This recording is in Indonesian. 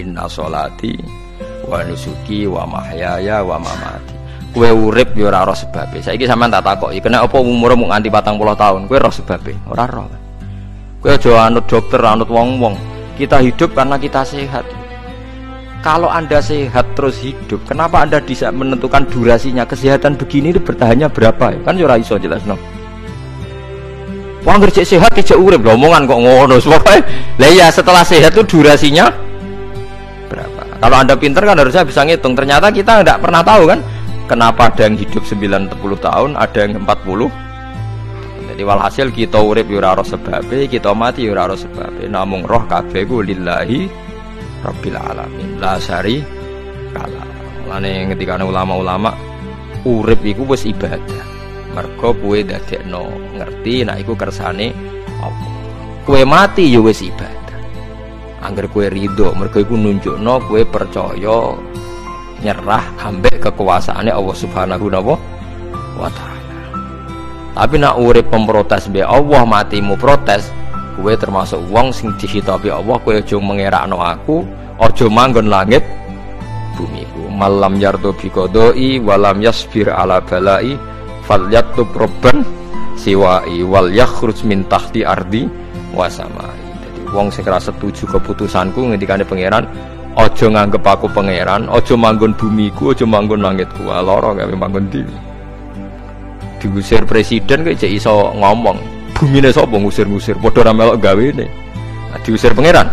inna sholati wa nusuki wa mahyaya wa mamati. Kue urip yo ora roh sebabe. Saiki sampean tak takoki kena apa umur mung nganti 40 tahun kue roh sebabe? Ora roh. Kue aja anut dokter anut wong-wong. Kita hidup karena kita sehat. Kalau anda sehat terus hidup kenapa anda bisa menentukan durasinya? Kesehatan begini itu bertahannya berapa kan yo ora iso jelas no Wong kerja sehat kerja urip. Omongan kok ngono. Pokoke lah ya setelah sehat itu durasinya? Kalau Anda pinter kan harusnya bisa ngitung. Ternyata kita tidak pernah tahu kan kenapa ada yang hidup 90 tahun, ada yang 40. Jadi walhasil kita urip yo ora sebabe, kita mati yo ora sebabe. Namung roh kabeh ku lillahi rabbil alamin. La syari kala. Mulane ketika ulama-ulama urip iku wis ibadah mergo kue no ngerti nah iku kersane kue mati ya wis ibadah angger kue ridho mergo iku nunjukno kue percaya nyerah ambek kekuasaannya Allah Subhanahu wa taala. Tapi nak urip pemprotes be Allah matimu protes kue termasuk wong sing dihitabi Allah kue aja mengerakno aku aja manggon langit bumiku. Malam yardo bikodoi walam yasbir ala balai falyatub robban siwai wal yakhruj min tahti ardi wasamai wong sing setuju keputusanku ngendikane pangeran ojo nganggep aku pangeran ojo manggon bumiku ojo manggon langitku. Lara gawe manggon di diusir presiden kayak cek iso ngomong bumi sapa ngusir-ngusir? Padha ra melok gawe nah, diusir pangeran